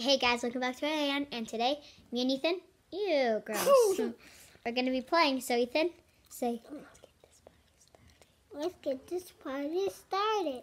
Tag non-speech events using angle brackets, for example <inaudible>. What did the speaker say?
Hey guys, welcome back to my. And today, me and Ethan, you gross, <laughs> <laughs> we're gonna be playing. So Ethan, say, let's get this party started. Let's get this party started.